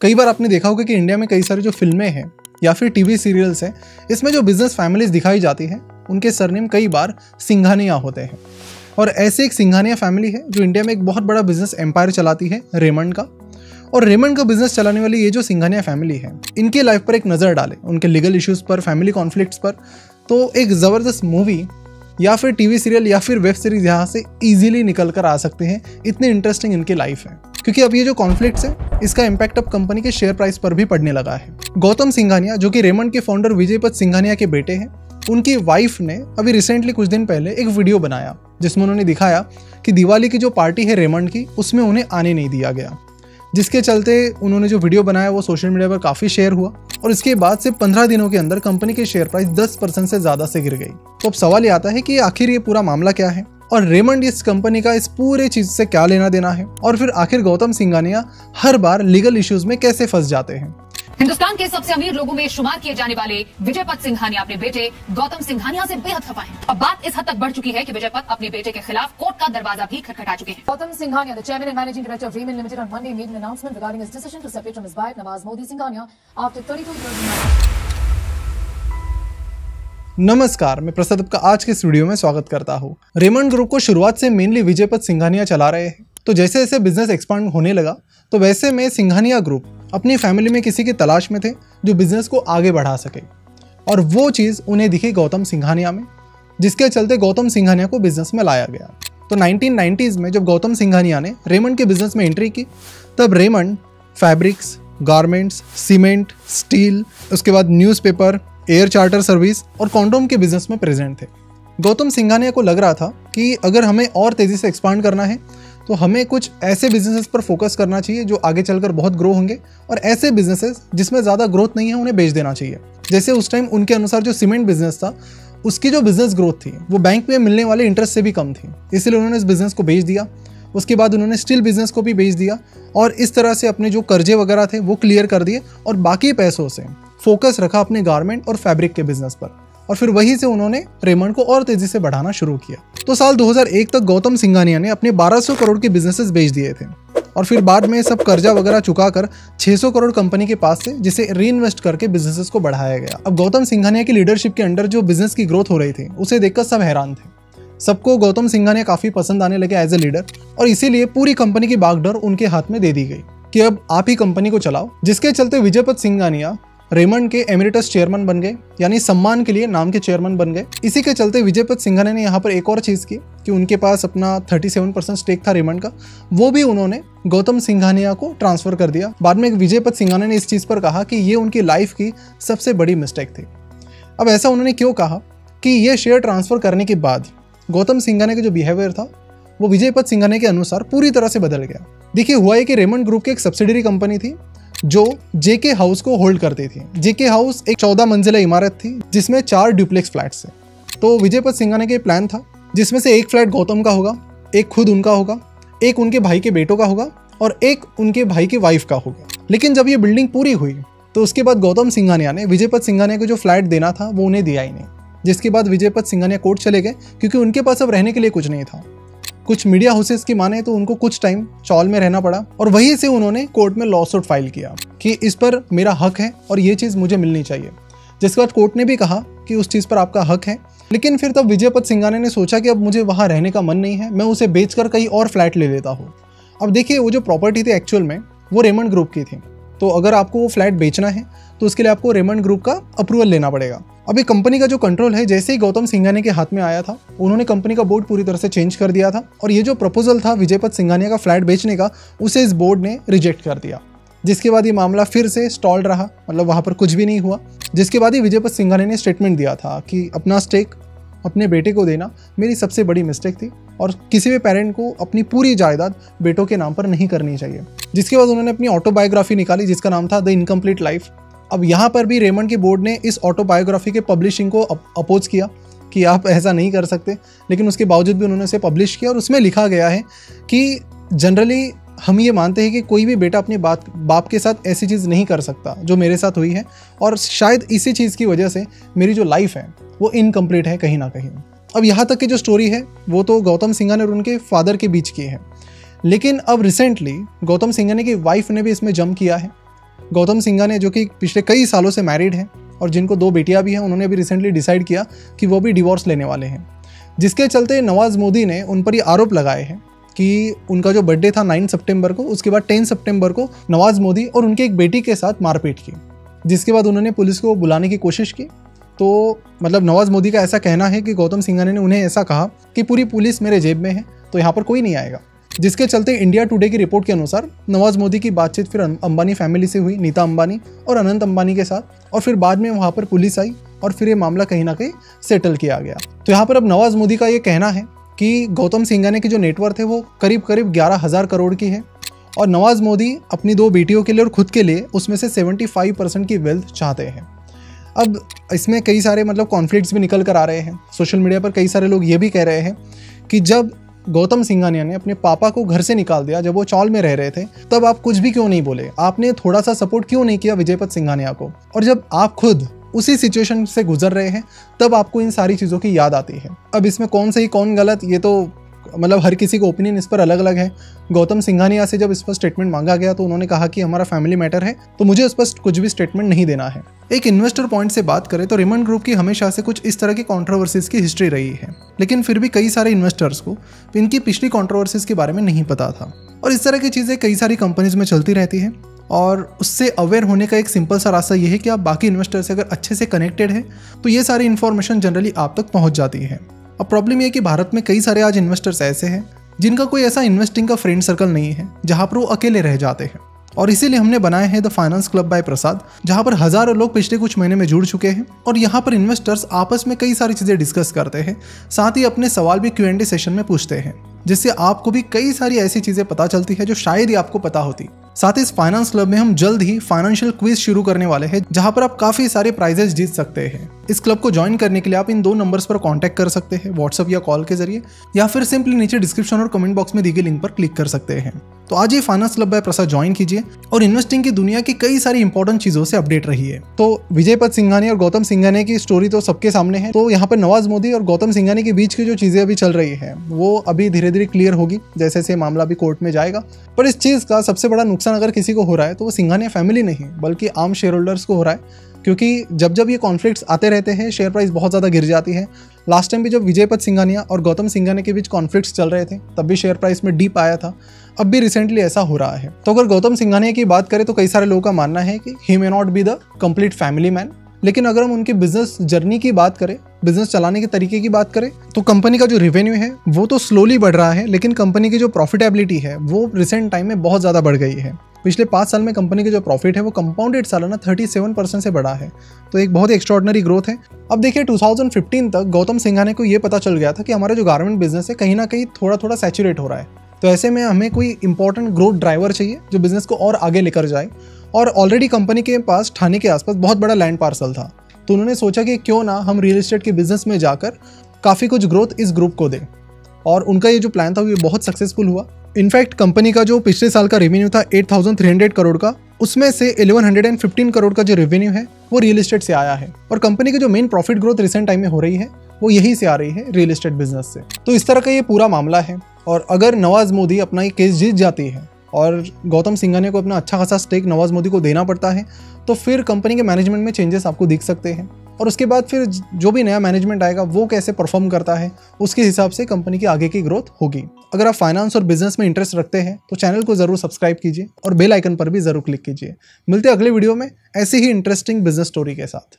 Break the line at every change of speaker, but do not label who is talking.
कई बार आपने देखा होगा कि इंडिया में कई सारी जो फ़िल्में हैं या फिर टीवी सीरियल्स हैं, इसमें जो बिज़नेस फैमिलीज़ दिखाई जाती हैं, उनके सरनेम कई बार सिंघानिया होते हैं। और ऐसे एक सिंघानिया फैमिली है जो इंडिया में एक बहुत बड़ा बिज़नेस एम्पायर चलाती है रेमंड का। और रेमंड का बिज़नेस चलाने वाली ये जो सिंघानिया फैमिली है, इनकी लाइफ पर एक नज़र डाले, उनके लीगल इश्यूज़ पर फैमिली कॉन्फ्लिक्ट्स पर तो एक ज़बरदस्त मूवी या फिर टीवी सीरियल या फिर वेब सीरीज़ यहाँ से इजीली निकल कर आ सकते हैं, इतने इंटरेस्टिंग इनकी लाइफ है। क्योंकि अब ये जो कॉन्फ्लिक्ट्स है, इसका इम्पैक्ट अब कंपनी के शेयर प्राइस पर भी पड़ने लगा है। गौतम सिंघानिया, जो कि रेमंड के फाउंडर विजयपत सिंघानिया के बेटे हैं, उनकी वाइफ ने अभी रिसेंटली कुछ दिन पहले एक वीडियो बनाया, जिसमें उन्होंने दिखाया कि दिवाली की जो पार्टी है रेमंड की, उसमें उन्हें आने नहीं दिया गया। जिसके चलते उन्होंने जो वीडियो बनाया, वो सोशल मीडिया पर काफ़ी शेयर हुआ और इसके बाद से पंद्रह दिनों के अंदर कंपनी के शेयर प्राइस दस परसेंट से ज़्यादा से गिर गई। तो अब सवाल ये आता है कि आखिर ये पूरा मामला क्या है? और रेमंड इस कंपनी का इस पूरे चीज़ से क्या लेना देना है? और फिर आखिर गौतम सिंगानिया हर बार लीगल इश्यूज़ में कैसे फंस जाते हैं?
हिंदुस्तान के सबसे अमीर लोगों में शुमार किए जाने वाले विजयपत सिंघानिया अपने बेटे गौतम सिंघानिया से बेहद खफा हैं। अब बात इस हद तक बढ़ चुकी है कि विजयपत अपने बेटे के खिलाफ कोर्ट का दरवाज़ा भी खटखटा चुके हैं।
Gautam Singhania the chairman and managing director of limited on Monday made an announcement regarding his decision to separate from his wife Nawaz Modi Singhania after 32 years
नमस्कार, मैं प्रसाद का आज के इस वीडियो में स्वागत करता हूँ। रेमंड ग्रुप को शुरुआत से मेनली विजयपत सिंघानिया चला रहे हैं। तो जैसे जैसे बिज़नेस एक्सपांड होने लगा तो वैसे में सिंघानिया ग्रुप अपनी फैमिली में किसी की तलाश में थे जो बिज़नेस को आगे बढ़ा सके। और वो चीज़ उन्हें दिखी गौतम सिंघानिया में, जिसके चलते गौतम सिंघानिया को बिज़नेस में लाया गया। तो 1990s में जब गौतम सिंघानिया ने रेमंड के बिज़नेस में एंट्री की, तब Raymond fabrics garments cement steel उसके बाद न्यूज़पेपर एयर चार्टर सर्विस और कॉन्डोम के बिज़नेस में प्रेजेंट थे। गौतम सिंघानिया को लग रहा था कि अगर हमें और तेज़ी से एक्सपांड करना है तो हमें कुछ ऐसे बिजनेसेस पर फोकस करना चाहिए जो आगे चलकर बहुत ग्रो होंगे और ऐसे बिजनेसेस जिसमें ज़्यादा ग्रोथ नहीं है, उन्हें बेच देना चाहिए। जैसे उस टाइम उनके अनुसार जो सीमेंट बिज़नेस था, उसकी जो बिज़नेस ग्रोथ थी, वो बैंक में मिलने वाले इंटरेस्ट से भी कम थी। इसलिए उन्होंने इस बिज़नेस को बेच दिया। उसके बाद उन्होंने स्टील बिज़नेस को भी बेच दिया और इस तरह से अपने जो कर्जे वगैरह थे, वो क्लियर कर दिए और बाकी पैसों से फोकस रखा अपने गारमेंट और फैब्रिक के बिज़नेस पर। और फिर वहीं से उन्होंने रेमंड को और तेज़ी से बढ़ाना शुरू किया। तो साल 2001 तक गौतम सिंघानिया ने अपने 1200 करोड़ के बिजनेसेस बेच दिए थे। और फिर बाद में सब कर्जा वगैरह चुकाकर 600 करोड़ कंपनी के पास से, जिसे री इन्वेस्ट करके बिजनेसेस को बढ़ाया गया। अब गौतम सिंघानिया की लीडरशिप के अंडर जो बिज़नेस की ग्रोथ हो रही थी, उसे देखकर सब हैरान थे। सबको गौतम सिंघानिया काफ़ी पसंद आने लगे एज ए लीडर और इसीलिए पूरी कंपनी की बागडोर उनके हाथ में दे दी गई कि अब आप ही कंपनी को चलाओ, जिसके चलते विजयपत सिंघानिया रेमंड के एमिरेटस चेयरमैन बन गए, यानी सम्मान के लिए नाम के चेयरमैन बन गए। इसी के चलते विजयपत सिंघाने ने यहाँ पर एक और चीज़ की, कि उनके पास अपना 37 परसेंट स्टेक था रेमंड का। वो भी उन्होंने गौतम सिंघानिया को ट्रांसफ़र कर दिया। बाद में विजयपत सिंघानिया ने इस चीज़ पर कहा कि ये उनकी लाइफ की सबसे बड़ी मिस्टेक थी। अब ऐसा उन्होंने क्यों कहा कि ये शेयर ट्रांसफ़र करने के बाद गौतम सिंघाने का जो बिहेवियर था, वो विजयपत सिंघाने के अनुसार पूरी तरह से बदल गया। देखिए, हुआ है कि रेमंड ग्रुप की एक सब्सिडरी कंपनी थी जो जेके हाउस को होल्ड करती थी। जेके हाउस एक चौदह मंजिला इमारत थी, जिसमें चार ड्यूप्लेक्स फ्लैट्स थे। तो विजयपत सिंघानिया के प्लान था, जिसमें से एक फ्लैट गौतम का होगा, एक खुद उनका होगा, एक उनके भाई के बेटों का होगा और एक उनके भाई की वाइफ का होगा। लेकिन जब ये बिल्डिंग पूरी हुई तो उसके बाद गौतम सिंघानिया ने विजयपत सिंघानिया को जो फ्लैट देना था, वो उन्हें दिया ही नहीं। जिसके बाद विजयपत सिंघानिया कोर्ट चले गए, क्योंकि उनके पास अब रहने के लिए कुछ नहीं था। कुछ मीडिया हाउसेस की माने तो उनको कुछ टाइम चौल में रहना पड़ा और वहीं से उन्होंने कोर्ट में लॉ सूट फ़ाइल किया कि इस पर मेरा हक है और ये चीज़ मुझे मिलनी चाहिए। जिसके बाद कोर्ट ने भी कहा कि उस चीज़ पर आपका हक है। लेकिन फिर तब विजयपत सिंघानिया ने सोचा कि अब मुझे वहाँ रहने का मन नहीं है, मैं उसे बेचकर कहीं और फ्लैट ले लेता हूँ। अब देखिए, वो जो प्रॉपर्टी थी एक्चुअल में, वो रेमंड ग्रुप की थी। तो अगर आपको वो फ्लैट बेचना है तो उसके लिए आपको रेमंड ग्रुप का अप्रूवल लेना पड़ेगा। अभी कंपनी का जो कंट्रोल है, जैसे ही गौतम सिंघानिया के हाथ में आया था, उन्होंने कंपनी का बोर्ड पूरी तरह से चेंज कर दिया था और ये जो प्रपोजल था विजयपत सिंघानिया का फ्लैट बेचने का, उसे इस बोर्ड ने रिजेक्ट कर दिया। जिसके बाद ये मामला फिर से स्टॉल रहा मतलब वहाँ पर कुछ भी नहीं हुआ। जिसके बाद ही विजयपत सिंघानिया ने स्टेटमेंट दिया था कि अपना स्टेक अपने बेटे को देना मेरी सबसे बड़ी मिस्टेक थी और किसी भी पेरेंट को अपनी पूरी जायदाद बेटों के नाम पर नहीं करनी चाहिए। जिसके बाद उन्होंने अपनी ऑटोबायोग्राफी निकाली, जिसका नाम था द इनकम्प्लीट लाइफ अब यहाँ पर भी रेमंड के बोर्ड ने इस ऑटोबायोग्राफी के पब्लिशिंग को अपोज किया कि आप ऐसा नहीं कर सकते। लेकिन उसके बावजूद भी उन्होंने इसे पब्लिश किया और उसमें लिखा गया है कि जनरली हम ये मानते हैं कि कोई भी बेटा अपने बात बाप के साथ ऐसी चीज़ नहीं कर सकता, जो मेरे साथ हुई है। और शायद इसी चीज़ की वजह से मेरी जो लाइफ है, वो इनकम्प्लीट है कहीं ना कहीं। अब यहाँ तक की जो स्टोरी है, वो तो गौतम सिंघानिया और उनके फादर के बीच की है। लेकिन अब रिसेंटली गौतम सिंघानिया की वाइफ ने भी इसमें जम किया है। गौतम सिंघा ने, जो कि पिछले कई सालों से मैरिड हैं और जिनको दो बेटियाँ भी हैं, उन्होंने अभी रिसेंटली डिसाइड किया कि वो भी डिवोर्स लेने वाले हैं। जिसके चलते नवाज़ मोदी ने उन पर ये आरोप लगाए हैं कि उनका जो बर्थडे था नाइन सितंबर को, उसके बाद टेन सितंबर को नवाज़ मोदी और उनके एक बेटी के साथ मारपीट की। जिसके बाद उन्होंने पुलिस को बुलाने की कोशिश की। तो मतलब नवाज़ मोदी का ऐसा कहना है कि गौतम सिंघानी ने उन्हें ऐसा कहा कि पूरी पुलिस मेरे जेब में है तो यहाँ पर कोई नहीं आएगा। जिसके चलते इंडिया टुडे की रिपोर्ट के अनुसार नवाज़ मोदी की बातचीत फिर अंबानी फैमिली से हुई, नीता अंबानी और अनंत अंबानी के साथ। और फिर बाद में वहाँ पर पुलिस आई और फिर ये मामला कहीं ना कहीं सेटल किया गया। तो यहाँ पर अब नवाज़ मोदी का ये कहना है कि गौतम सिंघानिया की जो नेटवर्थ है वो करीब करीब ग्यारह हज़ार करोड़ की है। और नवाज़ मोदी अपनी दो बेटियों के लिए और खुद के लिए उसमें से 75 परसेंट की वेल्थ चाहते हैं। अब इसमें कई सारे मतलब कॉन्फ्लिक्ट्स भी निकल कर आ रहे हैं। सोशल मीडिया पर कई सारे लोग ये भी कह रहे हैं कि जब गौतम सिंघानिया ने अपने पापा को घर से निकाल दिया जब वो चौल में रह रहे थे। तब आप कुछ भी क्यों नहीं बोले? आपने थोड़ा सा सपोर्ट क्यों नहीं किया विजयपत सिंघानिया को? और जब आप खुद उसी सिचुएशन से गुजर रहे हैं, तब आपको इन सारी चीज़ों की याद आती है। अब इसमें कौन सही, कौन गलत, ये तो मतलब हर किसी का ओपिनियन इस पर अलग अलग है। गौतम सिंघानिया से जब इस पर स्टेटमेंट मांगा गया तो उन्होंने कहा कि हमारा फैमिली मैटर है तो मुझे इस पर कुछ भी स्टेटमेंट नहीं देना है। एक इन्वेस्टर पॉइंट से बात करें तो रिमंड ग्रुप की हमेशा से कुछ इस तरह की कॉन्ट्रोवर्सीज की हिस्ट्री रही है। लेकिन फिर भी कई सारे इन्वेस्टर्स को इनकी पिछली कॉन्ट्रोवर्सीज के बारे में नहीं पता था। और इस तरह की चीज़ें कई सारी कंपनीज़ में चलती रहती है। और उससे अवेयर होने का एक सिंपल सा रास्ता ये है कि आप बाकी इन्वेस्टर से अगर अच्छे से कनेक्टेड हैं तो ये सारी इन्फॉर्मेशन जनरली आप तक पहुँच जाती है। अब प्रॉब्लम ये कि भारत में कई सारे आज इन्वेस्टर्स ऐसे हैं, जिनका कोई ऐसा इन्वेस्टिंग का फ्रेंड सर्कल नहीं है, जहाँ पर वो अकेले रह जाते हैं। और इसीलिए हमने बनाए हैं the finance club by Prasad जहाँ पर हज़ारों लोग पिछले कुछ महीने में जुड़ चुके हैं और यहाँ पर इन्वेस्टर्स आपस में कई सारी चीज़ें डिस्कस करते हैं, साथ ही अपने सवाल भी क्यू एंड सेशन में पूछते हैं, जिससे आपको भी कई सारी ऐसी चीज़ें पता चलती है जो शायद ही आपको पता होती। साथ ही इस फाइनेंस क्लब में हम जल्द ही फाइनेंशियल क्विज शुरू करने वाले हैं, जहाँ पर आप काफ़ी सारे प्राइजेस जीत सकते हैं। इस क्लब को ज्वाइन करने के लिए आप इन दो नंबर्स पर कांटेक्ट कर सकते हैं व्हाट्सअप या कॉल के ज़रिए, या फिर सिंपली नीचे डिस्क्रिप्शन और कमेंट बॉक्स में दी गई लिंक पर क्लिक कर सकते हैं। तो आज ही finance club by Prasad join कीजिए और इन्वेस्टिंग की दुनिया की कई सारी इंपॉर्टेंट चीज़ों से अपडेट रहिए। तो विजयपत सिंघानी और गौतम सिंघानी की स्टोरी तो सबके सामने है तो यहाँ पर नवाज़ मोदी और गौतम सिंघानी के बीच की जो चीज़ें अभी चल रही है, वो अभी धीरे धीरे क्लियर होगी, जैसे जैसे मामला अभी कोर्ट में जाएगा। पर इस चीज़ का सबसे बड़ा नुकसान अगर किसी को हो रहा है तो वो सिंघानिया फैमिली नहीं, बल्कि आम शेयर होल्डर्स को हो रहा है। क्योंकि जब जब ये कॉन्फ्लिक्ट्स आते रहते हैं शेयर प्राइस बहुत ज़्यादा गिर जाती है। लास्ट टाइम भी जब विजयपत सिंघानिया और गौतम सिंघानिया के बीच कॉन्फ्लिक्ट्स चल रहे थे, तब भी शेयर प्राइस में डीप आया था। अब भी रिसेंटली ऐसा हो रहा है। तो अगर गौतम सिंघानिया की बात करें तो कई सारे लोगों का मानना है कि he may not be the complete family man लेकिन अगर हम उनकी बिज़नेस जर्नी की बात करें बिज़नेस चलाने के तरीके की बात करें तो कंपनी का जो रेवेन्यू है, वो तो स्लोली बढ़ रहा है, लेकिन कंपनी की जो प्रॉफिटेबिलिटी है, वो रिसेंट टाइम में बहुत ज़्यादा बढ़ गई है। पिछले पाँच साल में कंपनी की जो प्रॉफिट है, वो कंपाउंडेड सालाना 37 परसेंट से बढ़ा है। तो एक बहुत ही एक्स्ट्रॉर्डनरी ग्रोथ है। अब देखिए 2015 तक गौतम सिंघाने को ये पता चल गया था कि हमारा जो गारमेंट बिज़नेस है, कहीं ना कहीं थोड़ा थोड़ा सैचुरेट हो रहा है। तो ऐसे में हमें कोई इंपॉर्टेंट ग्रोथ ड्राइवर चाहिए जो बिज़नेस को और आगे लेकर जाए। और ऑलरेडी कंपनी के पास ठाणे के आसपास बहुत बड़ा लैंड पार्सल था। तो उन्होंने सोचा कि क्यों ना हम रियल इस्टेट के बिज़नेस में जाकर काफ़ी कुछ ग्रोथ इस ग्रुप को दें। और उनका ये जो प्लान था वो बहुत सक्सेसफुल हुआ। इनफैक्ट कंपनी का जो पिछले साल का रेवेन्यू था 8,300 करोड़ का उसमें से 1115 करोड़ का जो रेवेन्यू है वो रियल इस्टेट से आया है। और कंपनी की जो main profit growth recent time में हो रही है वो यही से आ रही है रियल इस्टेट बिज़नेस से। तो इस तरह का ये पूरा मामला है और अगर नवाज़ मोदी अपना ये केस जीत जाती है और गौतम सिंघानिया को अपना अच्छा खासा स्टेक नवाज़ मोदी को देना पड़ता है तो फिर कंपनी के मैनेजमेंट में चेंजेस आपको दिख सकते हैं। और उसके बाद फिर जो भी नया मैनेजमेंट आएगा, वो कैसे परफॉर्म करता है, उसके हिसाब से कंपनी की आगे की ग्रोथ होगी। अगर आप फाइनेंस और बिज़नेस में इंटरेस्ट रखते हैं तो चैनल को ज़रूर सब्सक्राइब कीजिए और बेल आइकन पर भी ज़रूर क्लिक कीजिए। मिलते हैं अगले वीडियो में ऐसी ही इंटरेस्टिंग बिज़नेस स्टोरी के साथ।